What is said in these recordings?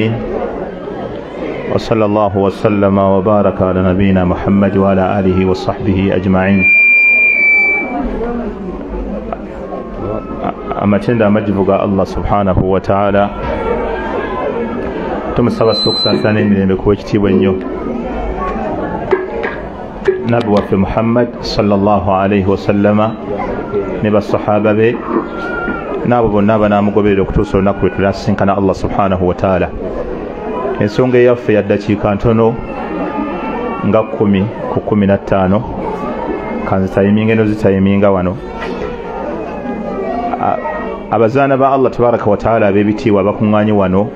العالمين. وصلى الله وسلم وبارك على نبينا محمد وعلى آله وصحبه أجمعين. أما تندى مجفق الله سبحانه وتعالى. تم سوى السوق سنة من المكوشتي ونيو. نبوة في محمد صلى الله عليه وسلم. نبى الصحابة naabo bonna abanamugoberera okutuusa olunaku lwe tulasinkana allah subhanahu wataala ensonga eyaffe yaddakiika ntono nga kumi ku kumi nattaano kanzitayiminga eno zitayiminga wano. Abazaana ba allah tabaraka wataala ab'ebitiibwa abakuŋŋaanye wano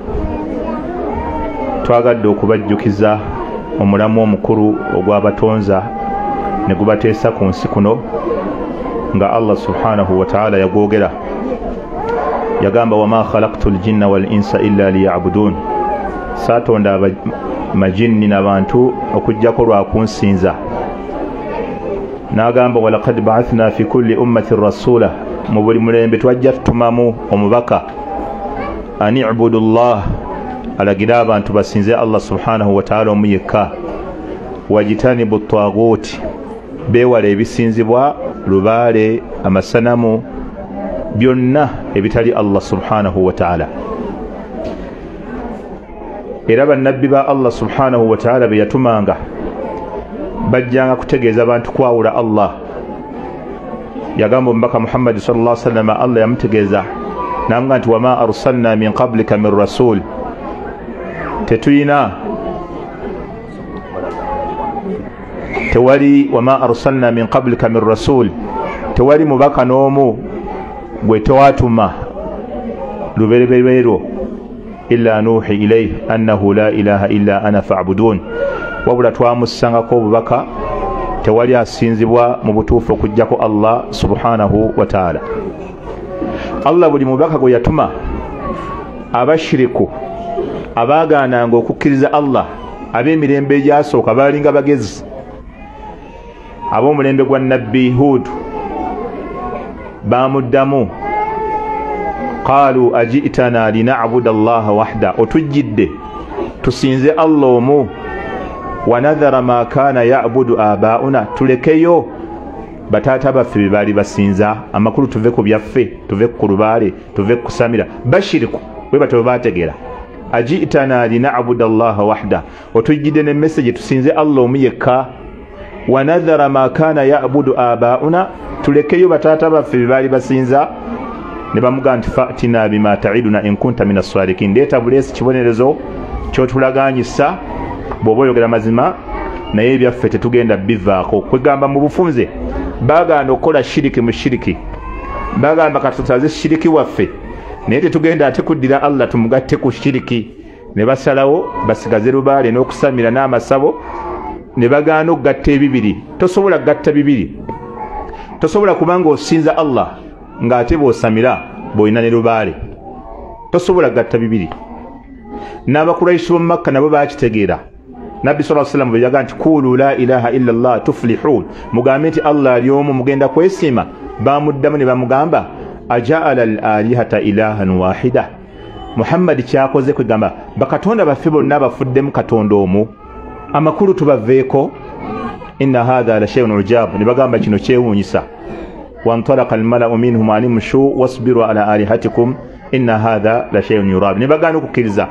twagadde okubajjukiza omulamu omukulu ogwabatonza ne gubateesa ku nsi kuno nga allah subhanahu wataala yagwogera yagamba wama khalaktu ljinna wal insa illa liyabudun. Saatonda majinni nabantu okugjako lwakunsinza n'agamba walakad baathna fi kulli ummatin rasula. Mu buli mulembe twajja tutumamu omubaka. An ibudu llah alagire abantu basinze allah subhanahu wataala omu yekka. Wajitanibu taguuti beewala ebisinzibwa lubaale amasanamu byonna ebitali allah subhanahu wataala era bannabbi ba allah subhanahu wataala be yatumanga bajjanga kutegeeza abantu kwawula allah. Yagamba omubaka muhammadi salla salama allah yamutegeeza namuga nti wama arsalna min qablika min rasul. Tetuyina. Tewali wama arsalna min qablika min rasul. Tewali mubaka n'omu gwe tewatuma lubereberero illa nuhi ilaih annahu la ilaha illa ana fabudun. Wabula twamussangako obubaka tewali asinzibwa mu butuufu okugjako allah subhanahu wataala allah buli mubaka gwe yatuma abashiriku abaagananga okukkiriza allah ab'emirembe egyasooka baalinga bagezi ab'omulembe gwa nabbi huudu bamuddamu. Qaalu ajitana linabuda allaha wahda. Otujjidde tusinze allah omu. Wanadhara ma kaana yabudu abauna tulekeyo. Bataata baffe be baali basinza amakulu tuve ku byaffe tuve ku lubaale tuve kusamira. Bashiriku bwe batyo bebategeera ajitana linabuda allaha wahda. Otujjidde ne meseji tusinze allah omu yekka wanadhara ma kaana yabudu abauna tulekeyo bataata baffe be baali basinza ne bamugaa nti fatina bima taiduna inkunta min assalikin ndeeta buleesi kibonerezo kyotulaganyisa bw'oba oyogera mazima naye ebyaffe tetugenda bivaako kwegamba mu bufunze baganda okukola shiriki mu shiriki. Bagamba katutaze shiriki waffe. Naye tetugenda ate kuddira allah tumugatte ku shiriki. Ne basalawo basigaze lubaale n'okusamira n'amasabo ne bagaana okugatta ebibiri. Tosobola kugatta bibiri. Tosobola kubanga osinza allah ng'ate bw'osamira bw'olina ne lubaale. Tosobola kugatta bibiri. N'abakuraishi b'omu makka nabo bakitegeera nabbi sa sallam bwe yaga nti kulu la ilaha illa llah tuflihun mugambe nti allah ali omu mugenda kwesiima. Bamuddamu ne bamugamba ajaala al alihata ilahan wahida muhammadi kyakoze kwegamba bakatonda baffe bonna bafuddemu katonda omu amakulu tubaveeko inna hatha la sheiun ujabu ne bagamba kino kyewuunyisa. Wantalaka almalau minhum an imshu wasbiru ala alihatikum inna hatha la sheiun yurab. Ne bagaana okukkiriza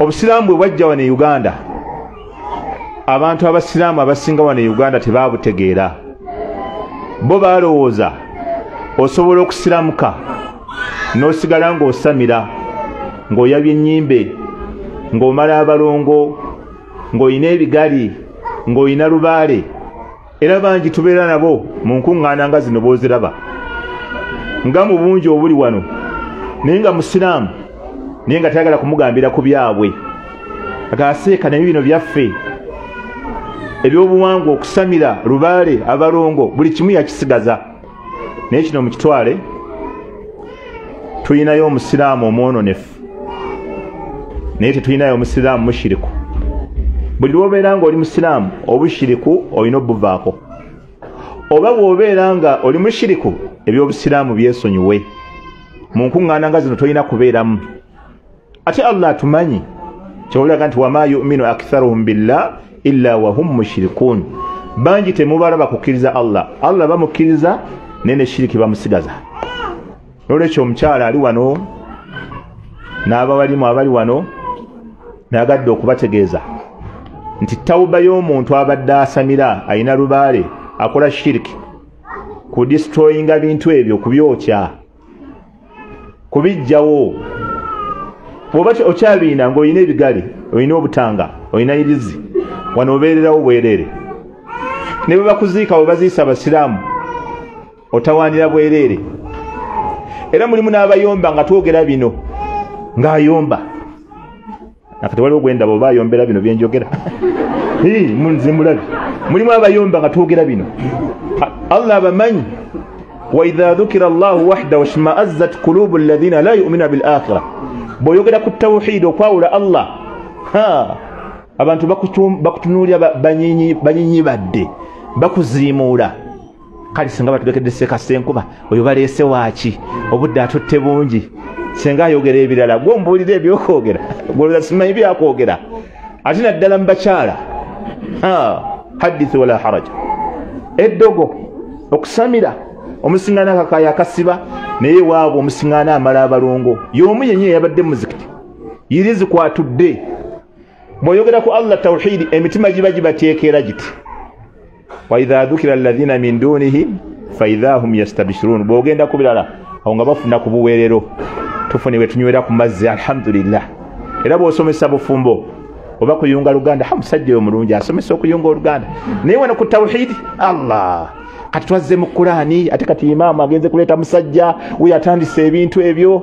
obusiraamu bwe bwajja wano e uganda abantu abasiraamu abasinga wano e uganda tebabutegeera bo balowooza osobola okusiramuka n'osigala ng'osamira ng'oyabya ennyimbe ng'omala abalongo ng'olina ebigali ng'olina lubaale. Era bangi tubeera nabo mu nkuŋŋaana nga zino booziraba nga mu bungi obuli wano naye nga musiraamu naye nga tayagala kumugambira ku byabwe. Agaseeka naye bino byaffe ebyobuwangwa okusamira lubaale abalongo buli kimu yakisigaza. Naye kino mukitwale tulinayo omusiraamu omwononefu. Naye tetulinayo omusiraamu mushiriku buli lwobeera nga oli musiraamu obushiriku olina obuvaako oba bw'obeera nga oli mushiriku ebyobusiraamu byesonyiwe. Mu nkuŋŋaana nga zino tolina kubeeramu. Ate allah atumanyi kyowulaga nti wama yuminu aktharuhum billah illa wahum mushirikun bangi temubalaba kukkiriza allah. Allah bamukkiriza naye ne shiriki bamusigaza. Nolwekyo omukyala ali wano n'abawalimu abali wano nayagadde okubategeeza nti tawuba y'omuntu abadde asamira alina lubaale akola shiriki kudistroyinga bintu ebyo kubyokya kubijjawo. Bwoba okyabiina ngaolina ebigale olina obutanga olina irizi wano obeererawo bwereere ne bwe bakuziika bwe baziisa abasiraamu otawaanira bwereere era mulimu n'abayomba nga twogera bino ng'ayomba nakati waliwo gwendaba oba ayombera bino byenjogera munzimulabi mulimu abayomba nga twogera bino. Allah abamanyi? Waidha dhukira llahu wahda washmaazzat kulubu ladhina la yuminuna bilakhira bw'oyogera ku tawhidi okwawula allah abantu bakutunuulya banyinyi badde bakuziimuula. Kale singa batulekedde sekasenkuba oyo baleese waaki? Obudde atutte bungi. Singa ayogera ebirala gwe ombuulira ebyokwogera gwoloza simanyi byakwogera. Ate naddala mu bakyala. Hadithu wala haraja eddogo okusamira omusiŋgaana akakaya akasiba naye waabwe omusiŋgaana amala abalongo. Y'omu yenye yabadde muzikiti. Yiri zikwatudde. Bw'oyogera ku allah tawhidi emitima giba gibateekera giti? Waidha dhukira alathina min dunihi faidha hum yastabishirun. Bwogenda ku birala awo nga bafuna ku buweerero tufune wetunywera ku mazzi. Alhamdulillah era bw'osomesa bufumbo oba kuyunga luganda ha musajja oyo mulungi asomesa okuyunga oluganda. Naye wano ku tawhidi allah! Kati twazze mu kurani ate kati imaamu agenze kuleeta musajja we yatandisa ebintu ebyo.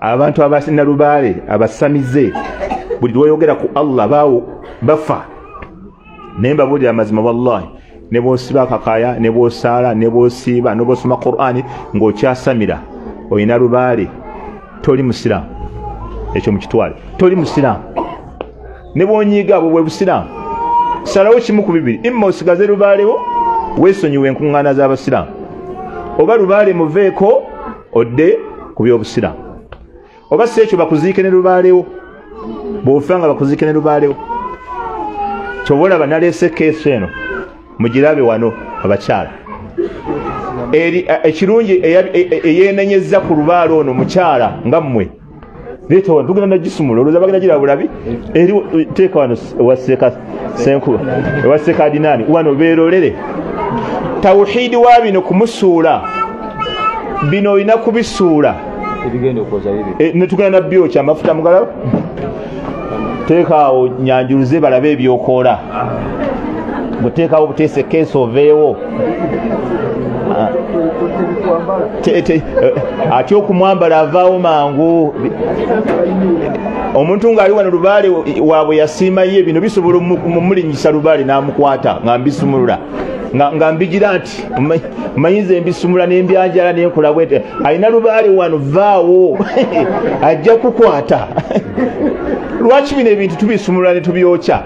Abantu abasinalubaale abasamize buli lweyogera ku allah baawo bafa. Naye mbabuulira amazima wallahi ne bwosiba akakaya ne bwosaala ne bwosiiba ne bwosoma qurani ng'okyasamira olina lubaale toli musiraamu ekyo mukitwale toli musiraamu. Ne bwonyiiga abo bwe busiraamu salawo kimu ku bibiri. Imma osigaze lubaalewo weesonyiwa enkuŋŋaana z'abasiraamu. Oba lubaale muveeko odde ku byobusiraamu. Oba si ekyo bakuziike ne lubaalewo bw'ofa nga bakuziike ne lubaalewo kyoba olaba naleese keesi eno mugirabe wano abakyala. Ekirungi eyenenyeza ku lubaale ono mukyala nga mmwe leeta wano tugenda nagisumula olowooza bagenda gira bulabi eri teeka wano ewaseeka senkuba ewaseeka adinaani wano beerolere. Tawhidi wa bino kumusuula. Bino olina kubisuula. Netugenda nabyokya amafuta mugalaba teekaawo nyanjuluze balabe ebyokoola bweteekawo buteese keesi oveewo ate okumwambala avaawo mangu. Omuntu ng'ali wano lubaale waabwe yasiimaye bino bisobola mumulinyisa lubaale n'amukwata nga mbisumulula nga mbigira nti manyinza embisumula nembyanjala nenkola bwete. Alina lubaale wano vaawo. Ajja kukwata. Lwaki bino ebintu tubisumulula ne tubyokya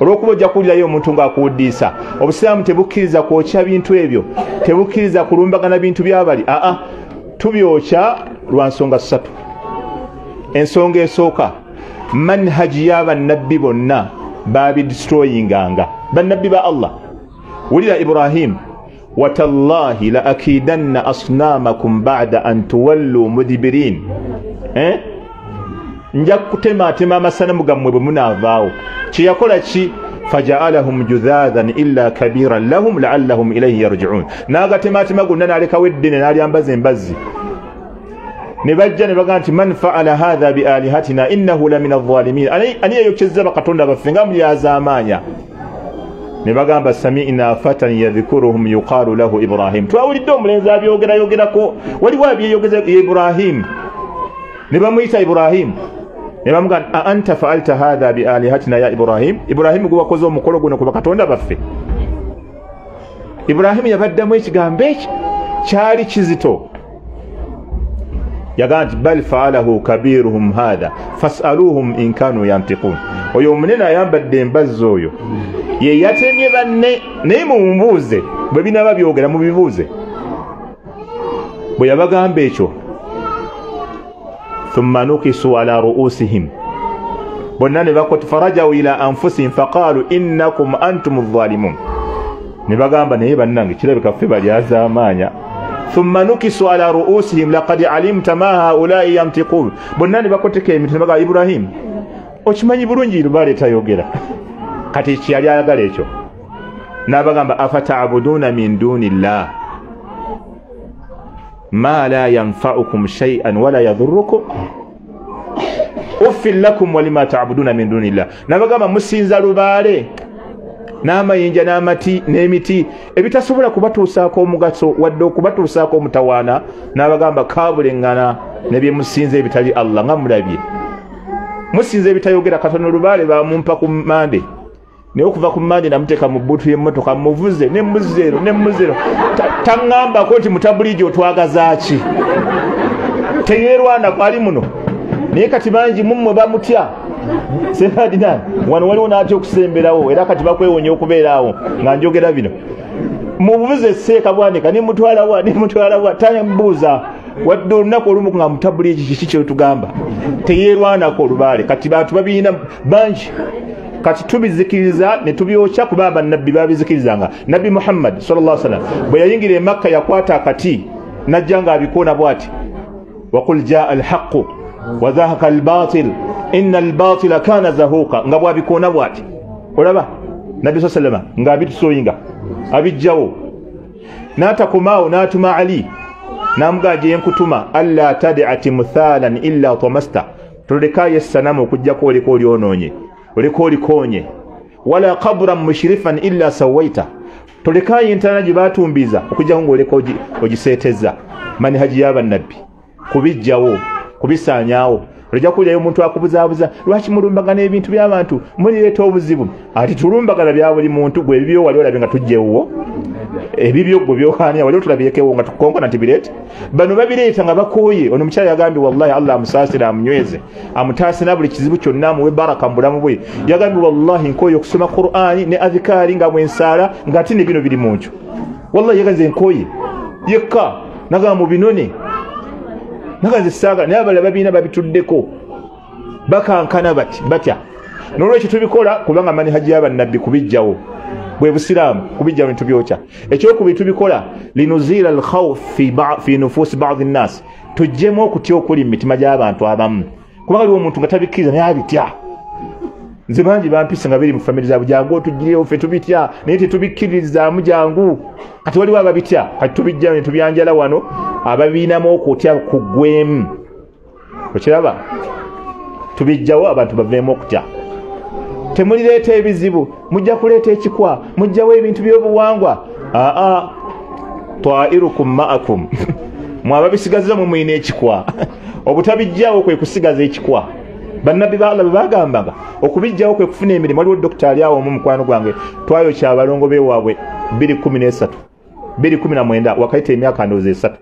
olwokuba ojja kuwulirayo omuntu ng'akuwuddiisa. Obusiraamu tebukkiriza kwokya bintu ebyo. Tebukkiriza kulumbagana bintu byabali aa tubyokya lwa nsonga ssatu. Ensonga esooka. Manhaji y'abannabbi bonna babidistroyinganga bannabbi ba allah. Wulira ibrahimu watallahi la akidanna asnamakum bada an tuwallu mudibirin eh? Nja kutematema amasanamu gammwe bwe munaavaawo kyeyakola ki fajaalahum judhaadhan illa kabiran lahum laallahum ilaihi yarjiun n'agatematema gonna n'alekawo eddene n'alyambaza embazzi ne bajja ne bagaa nti man faala hatha bialihatina innahu la min alzalimin ani yayokyeza bakatonda baffe nga mulyazaamaanya ne bagamba samina fatan yadhikuruhum yuqaalu lahu ibrahim twawulidde omulenzi abyogerayogerako waliwo abyeyogeza ibrahimu ne bamuyita ibrahimu ne bamuga a anta faalta hatha bialihatina ya ibrahimu ibrahimu gwe wakoze omukolo guno ku bakatonda baffe. Iburahimu yabaddamu ekigambo eki kyali kizito. Yagaa nti bal faalahu kabiruhum hatha fasaluhum inkanu yantikun oyo omunene ayambadde embazzi oyo. Ye yatemye banne naye mumbuuze bwe binaba byogera mubibuuze bwe yabagamba ekyo thumma nukisu ala ruusihim. Bonna ne bakoti farajau ila anfusihim faqalu innakum antum zalimun ne bagamba naye bannange kirabika ffe balyazaamaanya thumma nukisu ala ruusihim laqad alimta ma haulai yantiqun. Bonna ne bakoteka emitu ne bagamba ibrahimu okimanyi bulungi lubaale tayogera kati kyeyali ayagala ekyo. N'abagamba afataabuduuna min duuni llah ma la yanfaukum shaian wala yadhurukum uffin lakum walima tabuduuna min duuni llah nabagamba musinza lubaale n'amayinja n'amati n'emiti ebitasobola kubatuusaako omugaso wadde okubatuusaako omutawaana n'abagamba kabuleŋŋana nebyemusinza ebitali allah nga mulabye musinza ebitayogera katono lubaale bamumpa ku mande naye okuva ku mande namuteeka mu bbuutu y'emmotoka muvuze nemuzero nemuzero taŋŋambako nti mutabuligi otwagazaaki teyeerwanako ali muno. Naye kati bangi mummwe bamutya. Senadinan wano waliwo naatya okusemberawo? Era kati bakwewonya okubeeraawo nga njogera bino. Mubuze seeka bwanika nemutwalawa nemutwalawa tamubuuza wadde olunaku olumu nga mutabuligi kiki kyetugamba teyeerwanako olubaale. Kati bantu babiina bangi kati tubizikiriza netubyokya kuba bannabbi babizikirizanga. Nabbi muhammad sallam bwe yayingira emakka yakwata akati najja nga abikoona bwati waqul jaa alhaqu wazahaka albatil ina albatila kana zahuuka nga bwabikoona bwati olaba nabbi sa salama nga abitusoyinga abijjawo n'atakomaawo n'atuma ali namugaa gye yenkutuma alla tadia timuthalan illa tomasta tolekayo essanamu okugjako oleka olyonoonye oleka olikoonye wala kaburan mushirifan illa sawaita. Tolekayo entana gye batumbiza okugjako ngaoleka ogiseeteza manihaji y'abannabbi kubijjawo kubisaanyaawo ojja kuwulirayo omuntu akubuzaabuza lwaki mulumbagana ebintu by'abantu mulireeta obuzibu. Ati tulumbagana bya buli muntu gwe ebibyo wali olabye nga tujjewwo ebibyo gwe byokania wali otulabyekewo nga tukonkona tibireete bano babireeta nga bakooye ono mukyala yagambye wallahi allah amusaasire amunyweze. Amutaase na buli kizibu kyonna amuwe baraka mu bulamu bwe. Yagambye wallahi nkooye okusoma qurani ne adhikaari nga bwensaala ngaate ne bino biri munkyo wallahi yagaze nkooye. Yekka nagamba mu binone naganze saaga naye abalala babiina babituddeko. Bakankana bati batya nolwekyo tubikola kubanga manihaji yabannabbi kubijjawo. Bwe busiraamu kubijjawo netubyokya ekyokubiri tubikola linuzira alkhawf fi nufusi badi nnaasi tujjemu okutya okuli mu mitima gy'abantu abamu. Kubanga liwo omuntu nga tabikkiriza naye abitya? Nze bangi bampise nga biri mu famiri zaabwe. Jangu otugirewo ffe tubitya naye tetubikkiririzaamu jangu kati waliwo ababitya? Kati tubijjawo netubyanjala wano ababiinamu okutya kuggwemu okiraba? Tubijjawo abantu baveemu okutya. Temulireeta ebizibu. Mujja kuleeta ekikwa. Mujjawo ebintu byobuwangwa. Aa twairukum maakum. Mwababisigaziza mumwina ekikwa. Obutabijjawo kwe kusigaza ekikwa. Bannabbi ba allah bwe bagambaga okubijjawo kwe kufuna emirimu waliwo dokita ali awo omu mukwano gwange twayokya abalongo bewaabwe 213 219 wakayita emyaka ndowooza esatu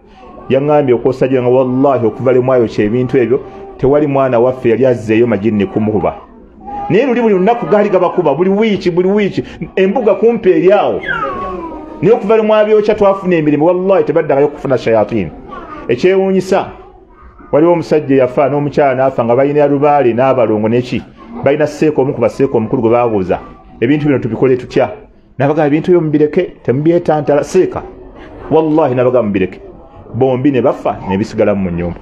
yaŋambye okwosajira nga wallahi okuva lemwayokya ebintu ebyo tewali mwana waffe yali azzeeyo majini kumukuba naye luli buli lunaku gaali gabakuba buli wiiki buli wiiki embuga kumpi eri awo. Naye okuva lemwabyokya twafuna emirimu wallahi tebaddangayo okufuna shayatini ekyewuunyisa waliwo omusajja yafa n'omukyala naafa nga balina lubaale n'abalongo neki? Balina seeka omu ku baseeka omukulu gwe babuuza ebintu bino tubikole tutya? Nabagamba ebintu ebyo mubireke temubyetantala seeka wallahi nabagamba mubireke bombi ne bafa nebisigalamu mu nyumba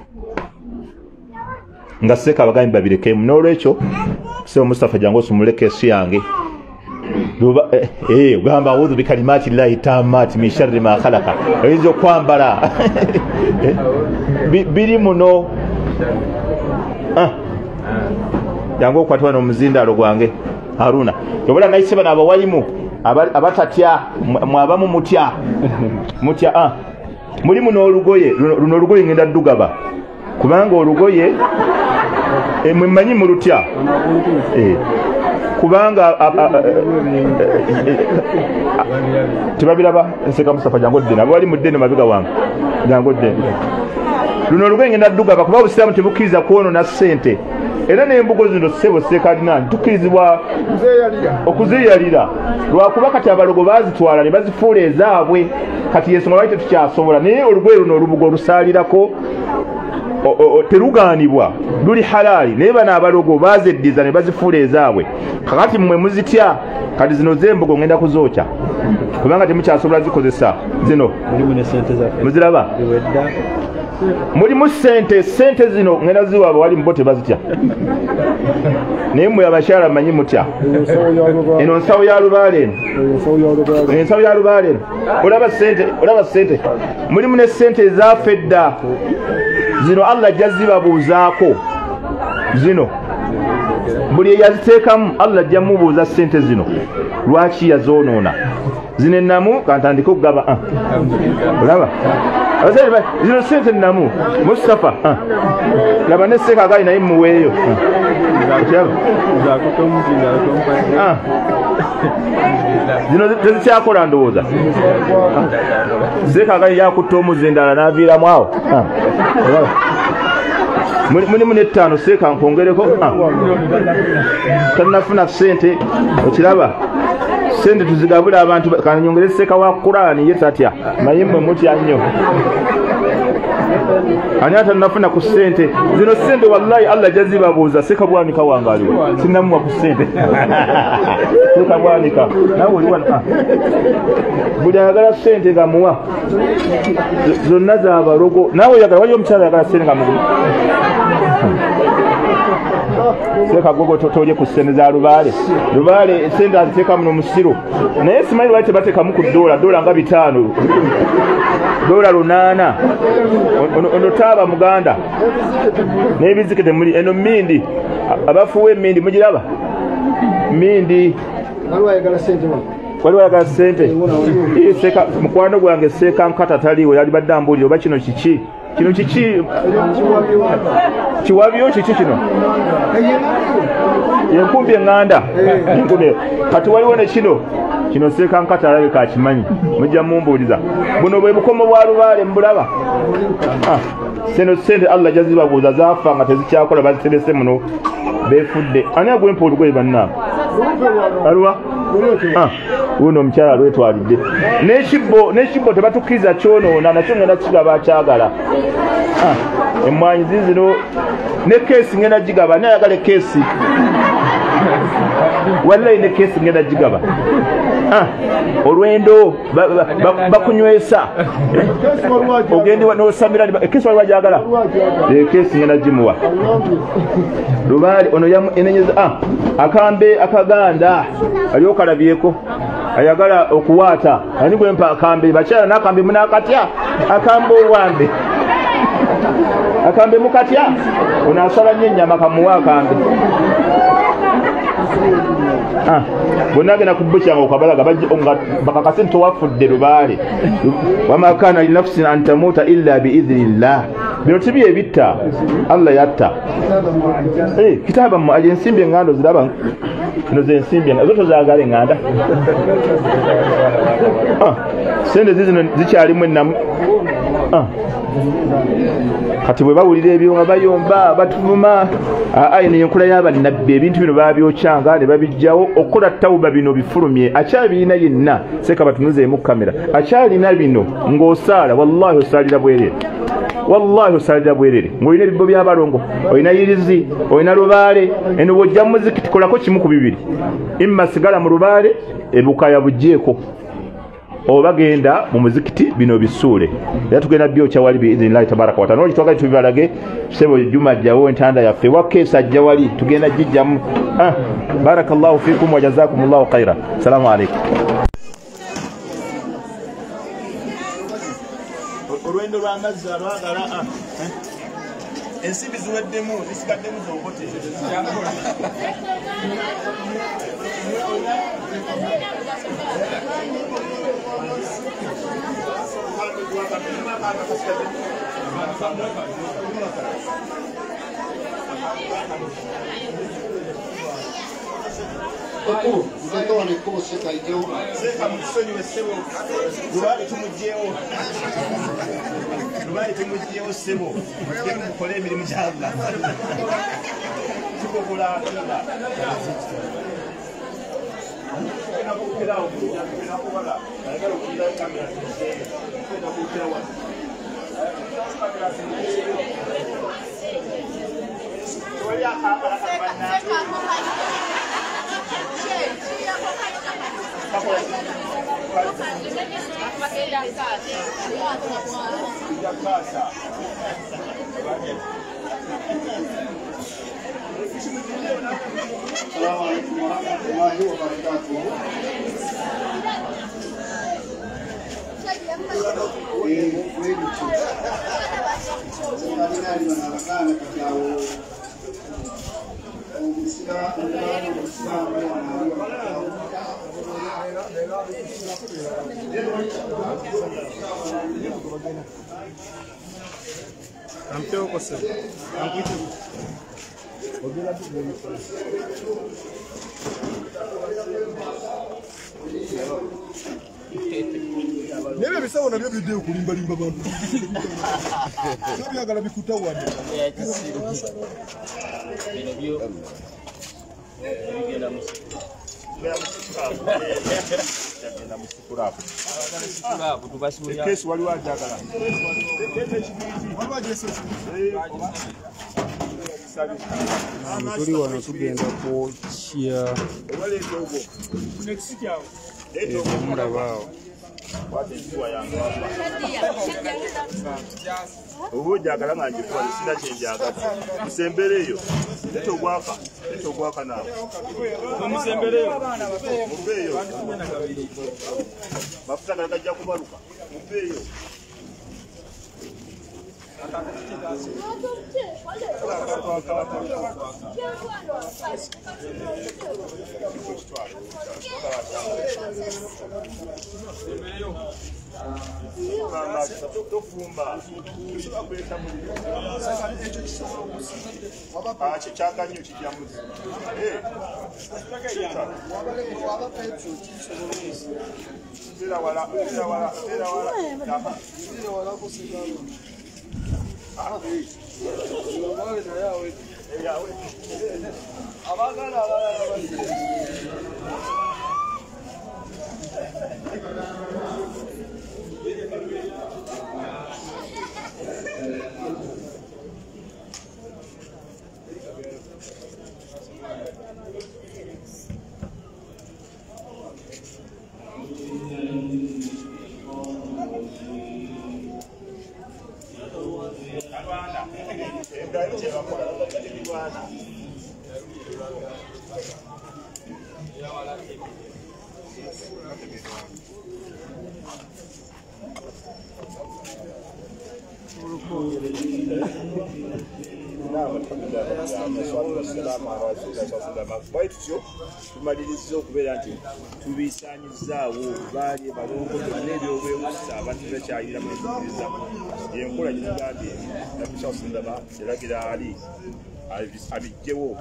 nga seeka abagambi babirekemu n'olwekyo sebo mustapha jangu osumuleka esu yange. Ogamba audhu bikalimati llahi tamati min sharri ma khalaka oyinza okwambala? Biri muno. Jangu okwatibwa n'omuzindaalo gwange haruna. Obula naise bano abawalimu abatatya mwabamu mutya. Mutya mulimu n'olugoye luno olugoye ngenda ddugaba. Kubanga olugoye mwemanyi mulutya kubanga tebabiraba nseka mustafa jangu oddene. Abawali mu ddene mabiga wange jangu oddene luno olugoye ngenda ddugaba kuba obusiraamu tebukkiriza kwonona ssente. Era n'embugo zino ssebo seekadinani tukkirizibwa okuziyalira lwakuba kati abalogo bazitwala ne bazifuula ezaabwe kati yensonga lwaki tetukyasobola naye olugoye luno olubugo olusaalirako terugaanibwa luli halaali. Naye bano abalogo bazeddiza ne bazifuula ezaabwe. Kakati mmwe muzitya kati zino zembogo ngenda kuzookya kubanga temukyasobola zikozesa. Zino. Muziraba mulimu sente sente zino ngenda ziwaaba wali mubo tebazitya. Naye mmwe abakyala manyi mutya? Eno nsawo ya lubaale eno. Ensawo ya lubaale eno. Olaba sente olaba sente. Mulimu ne sente ezaafe dda zino allah ajja zibabuuzaako zino. Buli eyaziteekamu allah ajja mubuuza sente zino. Lwaki yazoonoona? Zino ennamu kantandike okugaba ah. olaba Abazadde ba- zino sente ennamu mustafa ah. laba ne seekagaali naye muweeyo zino zi- tezikyakola ndowooza? Seekagaali yakutta omuzindala n'aviiramu awo. Mulimu nettaano seeka nkwongereko? Tannafuna sente okiraba sente tuzigabule abantu ba- kanyongere seeka wa kurani ye tatya. Naye mmwe mutya nnyo. Ani atannafuna ku sente zino sente wallahi allah jazibabuuza seeka bwanika wangaliwe sinamuwa ku sente seeka bwanika. Nawe oli wano. Ah. buli ayagala sente nga muwa zonna zabalogo nawe oyagala wali omukyala ayagala sente nga mugumu seeka gogo totolye ku sente za lubaale lubaale sente aziteeka muno musiro naye simanyi lwali tebateekamu ku dola dola nga bitaano. Dola lunaana. Ono- taaba muganda. N'ebizike temuli eno mindi. A- abafuuwa emindi mugiraba? Mindi. Wali wayagala sente mukwano gwange seeka nkata taliiwo yali badde ambuulire oba kino kiki kino kiki kiwabyo kiki kino yenkumbi eŋŋanda Enkumbi eyo. kati waliwo ne kino kino seeka nkata alabika akimanyi mujja mumbuuliza. Buno bwe bukomo bwa lubaale mbulaba. Ah, seno sente allah jazibabuuza zaafa nga tezikyakola baziterese muno. Befudde. Ani agwempa olugoye bannaabo aluwa Ah, uno omukyala alwetwalidde nekibbo tebatukkiriza kyonoona nakyo ngenda kigaba akyagala. Ah, emwanyi zizino ne keesi ngenda gigaba naye ayagala ekeesi wallahi ne keesi ngenda gigaba. Olwendo ba- ba- ba- bakunywesa. Ogendi wa- nosamira ne ba- ekeesi wali wajagala? Ekeesi ngenda gimuwa. Lubaali ono yamu enenyeza ah, akambe akaganda ali okalabyeko. Ayagala okuwaata ani gwempa akambe? Bakyala nakambe munakatya akambe owambe akambe mukatya ono asala nnyo ennyama kamuwa akambe Ah, bonna agenda ku okabalaga bajja- nga bakakase nti towafudde lubaale wama kana linafsin an tamuuta illa biidhinillah bino tibi ebitta allah yatta Eh, kitaaba mu aje ensimbi eŋŋanda oziraba zino zensimbi eŋŋanda. zo tozaagala eŋŋanda Ah, sente zizino zikyalimu ennamu. Kati bwe bawulira ebyo nga bayomba batuvuma. Aa eno yenkula y'abannabbi ebintu bino babyokyanga ne babijjawo okukola tawuba bino bifulumye. Akyabirina yenna seeka batunuzeemu kamera akyalina bino ng'osaala wallahi osaalira bwerere. Wallahi osaalira bwerere. Ng'olina ebibbo by'abalongo olina yirizi olina lubaale eno bw'ojja mu muzikiti kolako kimu ku bibiri. Imma sigala mu lubaale ebukaya bugjeeko oba genda mu muzikiti bino bisuule. Era tugenda byokya wali biidhinillahi tabaraka wataala noli twagala tubibalage sebo juma ajjawo entanda yaffe wakeesa ajja wali tugenda gijjamu. Ah, barakallahu fikum wajazakum llahu khaira salamu alaikum olwendo lwamazzi alwagala ensimbi ziweddemu zisigaddemu zobote Mtoto nikose kaijoka. seeka mutusonyiwe ssebo lubaali tumugjewo lubaali tumugjewo ssebo mukole emirimu gyalla kikukulaaira nakuukirawo nakuwala ayagala okuira kamera Assalamu alaikum warahmatullahi wabarakatuh. Wakardinali wanaonekana katika Ampe huko sasa. Ampe huko. Nebyo ebisawo nabyo bidde okulimbalimba bantu. So byagala bikutawadde kesi waliwo ajagala. Waliwo agyesesi Tuli wano tugenda kwokya ebyo mulaba awo. oba ojagala nga njikuwa sina kyenjagala musembereeyo leta ogwaka leta ogwaka naawe mubeeyo mafuta gala gajja kubaluka. Mubeeyo tofumba kyaka nnyo kijyamuzi beera wala beera wala beera wala 알았 디. 뭐라그랬어 요? 야, 우 리. 네, 네. 아바 가. bwaitutyo tumaliriza okubeera nti tubisaanyizaawo baali balongo n'ebyobwewusa abantu bakyayira mu ekikiriza yenkola gyetugambye sallama yalagira ali abijjewo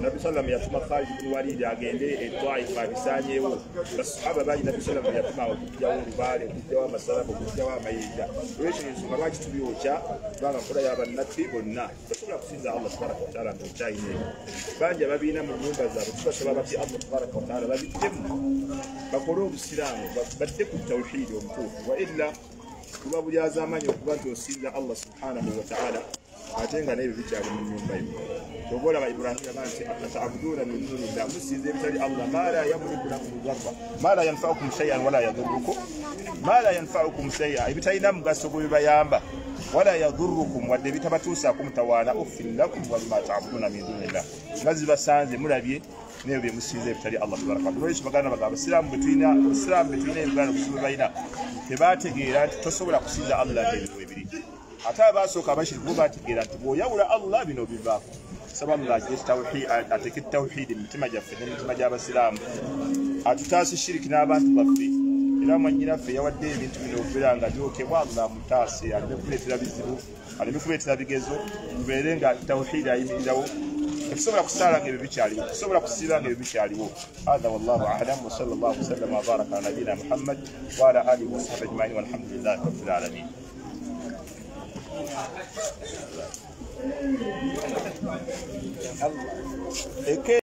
nabbi sallama yatuma khalid bni walidi agende etwaifa abisaanyeewo basahaba baali nabbi sallama yatuma okugjawo olubaale okugjawo amasalamu okugjawo amayinja. Olwekyo ensonga lwaki tubyokya kubanga nkola y'abannabbi bonna. Tosobola kusinza allah tabaraka wataala nga okyayina eyo bangi ababiina mu nyumba zaabwe tubasaba bati allah tabaraka wataala babiddemu. Bakole obusiraamu badde ku tawhidi omutuufu. Wa illa kuba buli azaamanyi okuba nti osinza allah subhanahu wataala ate nga n'ebyo bikyali mu nyumba yo kyoba olaba ibrahima ba nti ataabuduuna min dunillah musinza ebitali allah. Ma la yamuliku lakum darra ma la yanfaukum shaian wala yadurukum ma la yanfaukum shaia ebitalina mugaso gwe bibayamba wala yadurukum wadde bitabatuusaako mutawaana uffin lakum walima taabuduuna min dunillah. Nga zibasanze mulabye neyo byemusinza ebitali allah tabaraka wataala olwekyo baganda baga abasiraamu betulina ebiganda obuzibu balina tebategeera nti tosobola kusinza allah. ebiri ate abasooka abashiriku bategeera nti bw'oyawula allah bino bivaako. Saba allah ateke tawhidi mu mitima gyaffe n'emitima gy'abasiraamu. Atutaase shiriki n'abantu baffe. Era mwanyinaffe yawadde ebintu bino okubeera nga byokebwa allah mutaase aleme kuleetera bizibu aleme kuleetera bigezo tubeere nga tawhidi ayimirirawo tetusobola kusaala nga ebyo bikyaliwo tusobola kusiira nga ebyo bikyaliwo. Hatha wallahu alam wasala llahu wasalama wabaraka ala nabiyina muhammad waala alihi wasahbi ajmain walhamdulillahi rabbil alamin Ừ. Eke